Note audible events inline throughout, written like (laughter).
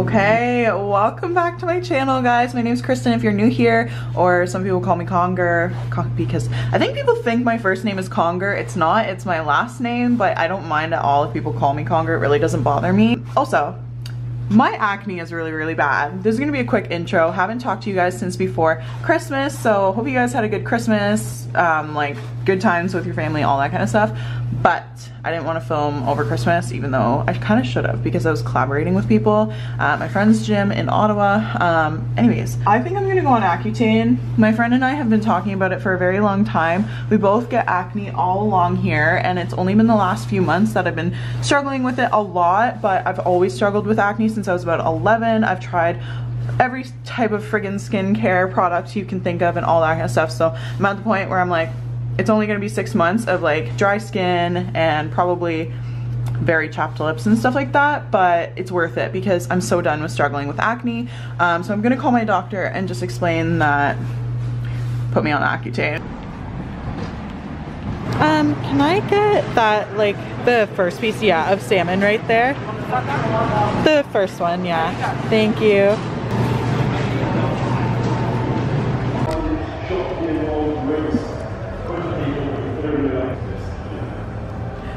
Okay, welcome back to my channel guys. My name is Kristen if you're new here or some people call me Conger because I think people think my first name is Conger. It's not, it's my last name, but I don't mind at all if people call me Conger. It really doesn't bother me. Also, my acne is really, really bad. This is gonna be a quick intro. Haven't talked to you guys since before Christmas, so hope you guys had a good Christmas, um, like good times with your family, all that kind of stuff. But I didn't want to film over Christmas, even though I kind of should have because I was collaborating with people at my friend's gym in Ottawa. Um, anyways, I think I'm gonna go on Accutane. My friend and I have been talking about it for a very long time. We both get acne all along here, and it's only been the last few months that I've been struggling with it a lot, but I've always struggled with acne since I was about 11. I've tried every type of friggin' skincare product you can think of and all that kind of stuff. So I'm at the point where I'm like, it's only gonna be six months of like dry skin and probably very chapped lips and stuff like that, but it's worth it because I'm so done with struggling with acne. Um, so I'm gonna call my doctor and just explain that, put me on Accutane. Um, can I get that, like, the first piece, yeah, of salmon right there? The first one, yeah. Thank you.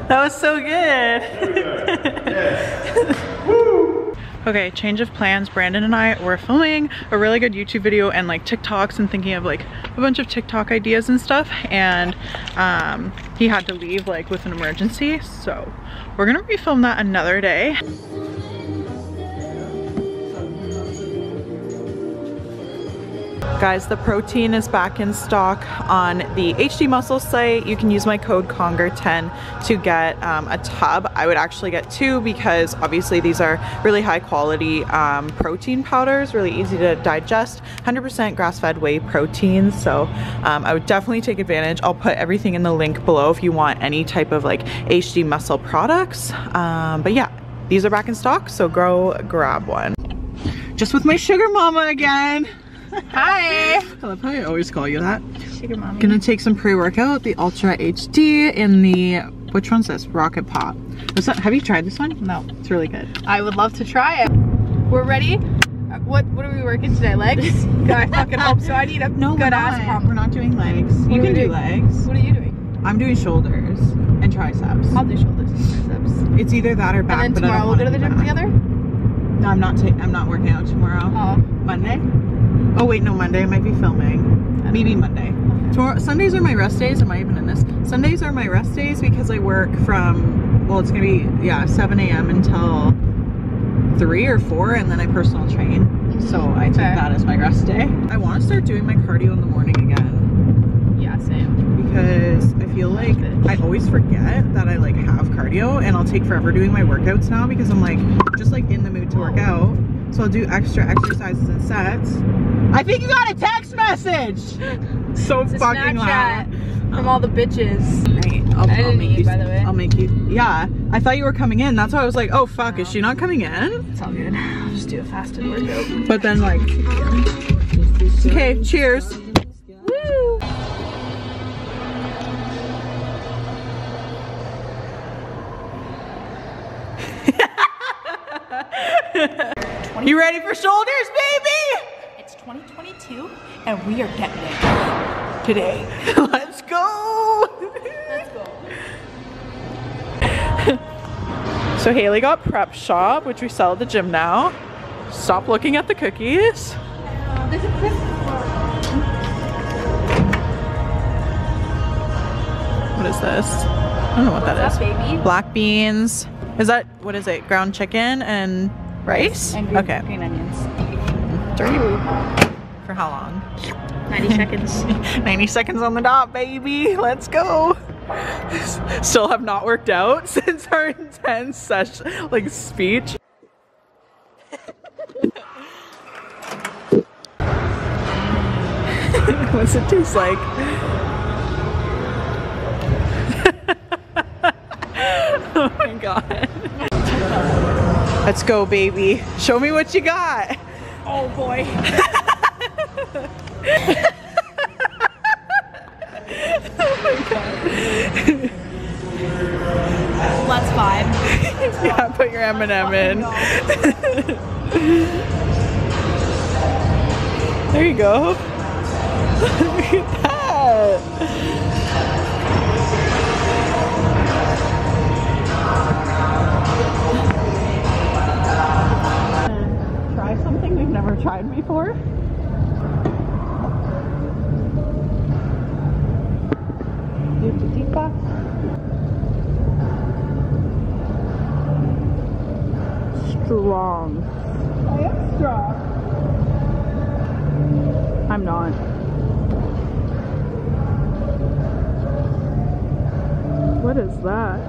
That was so good. okay, change of plans. Brandon and I were filming a really good YouTube video and like TikToks and thinking of like a bunch of TikTok ideas and stuff. And um, he had to leave like with an emergency. So we're gonna refilm that another day. Guys, the protein is back in stock on the HD Muscle site. You can use my code CONGER10 to get um, a tub. I would actually get two because obviously these are really high quality um, protein powders, really easy to digest, 100% grass-fed whey protein. So um, I would definitely take advantage. I'll put everything in the link below if you want any type of like HD Muscle products. Um, but yeah, these are back in stock, so go grab one. Just with my sugar mama again. Hi. I love how I always call you that. Sugar mommy. Gonna take some pre-workout, the Ultra HD and the, which one's this? Rocket Pop. That, have you tried this one? No, it's really good. I would love to try it. We're ready. Uh, What what are we working today? Legs? (laughs) I fucking hope so. I need a No, good ass pump. We're not doing legs. What you can do doing? legs. What are you doing? I'm doing shoulders and triceps. I'll do shoulders and triceps. It's either that or back, and then tomorrow we'll go to the gym that. together. No, I'm not. I'm not working out tomorrow. Oh, Monday. Oh wait, no, Monday. I might be filming. Maybe Monday. Tomorrow, Sundays are my rest days. Am I even in this? Sundays are my rest days because I work from, well, it's gonna be, yeah, 7 a.m. until 3 or 4, and then I personal train. So I take Okay. that as my rest day. I want to start doing my cardio in the morning again yeah, same. Because I feel like I always forget that I like have cardio and I'll take forever doing my workouts now because I'm like just like in the mood to work out. So I'll do extra exercises and sets. I think you got a text message. (laughs) So It's fucking loud. Snapchat from all the bitches. Right. I'll, I I'll didn't make you. by the way. I'll make you. Yeah. I thought you were coming in. That's why I was like, oh fuck, is she not coming in? It's all good. I'll just do a fasted workout. But then like. Okay. Cheers. (laughs) You ready for shoulders, baby? It's 2022 and we are getting it. Today. (laughs) Let's go. Let's go. (laughs) So Haley got Prep Shop, which we sell at the gym now. Stop looking at the cookies. There's a clip. What is this? I don't know what that is. baby? Black beans. Is that, what is it? Ground chicken and rice? And green, okay. green onions. For how long? 90 (laughs) seconds. 90 seconds on the dot, baby. Let's go. Still have not worked out (laughs) since our intense session, like speech. (laughs) What's it taste like? My (laughs) god. Let's go, baby. Show me what you got. oh boy. oh Let's vibe. (laughs) Yeah, put your M&M in. There you go. (laughs) Look at that. Tried before. Do the deep box. Strong. I am strong. I'm not. What is that?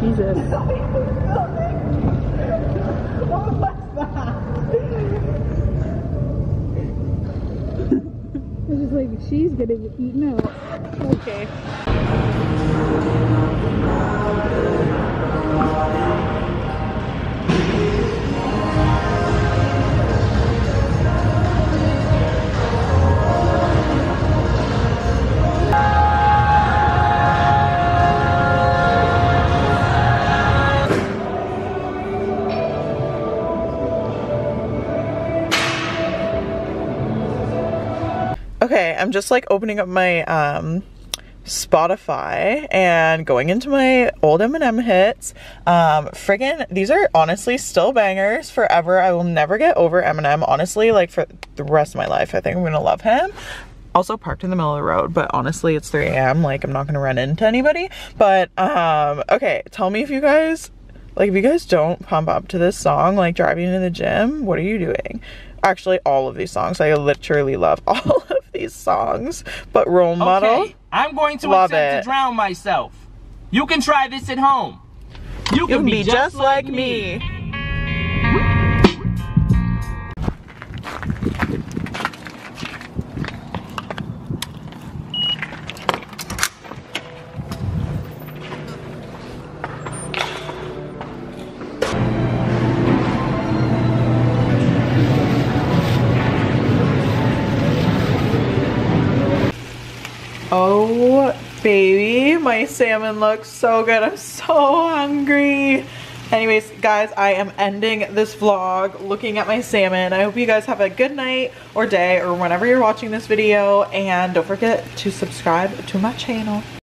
Jesus. (laughs) that? It's just like she's getting eaten out. Okay. I'm just like opening up my um Spotify and going into my old Eminem hits. Um friggin' these are honestly still bangers forever. I will never get over Eminem. Honestly, like for the rest of my life, I think I'm gonna love him. Also parked in the middle of the road, but honestly it's 3 a.m. Like I'm not gonna run into anybody. But um okay, tell me if you guys like if you guys don't pump up to this song like driving to the gym, what are you doing? Actually, all of these songs. I literally love (laughs) all of these songs. But role model, Okay, I'm going to Love attempt it. to drown myself. You can try this at home. You you can can be just like me. Oh, baby, my salmon looks so good. I'm so hungry. Anyways, guys, I am ending this vlog looking at my salmon. I hope you guys have a good night or day or whenever you're watching this video. And don't forget to subscribe to my channel.